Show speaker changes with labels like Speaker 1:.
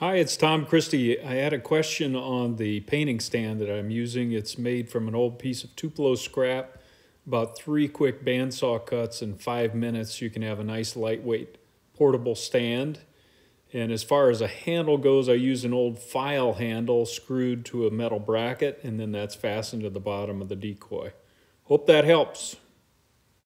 Speaker 1: Hi, it's Tom Christie. I had a question on the painting stand that I'm using. It's made from an old piece of Tupelo scrap. About three quick bandsaw cuts in five minutes, you can have a nice lightweight portable stand. And as far as a handle goes, I use an old file handle screwed to a metal bracket, and then that's fastened to the bottom of the decoy. Hope that helps.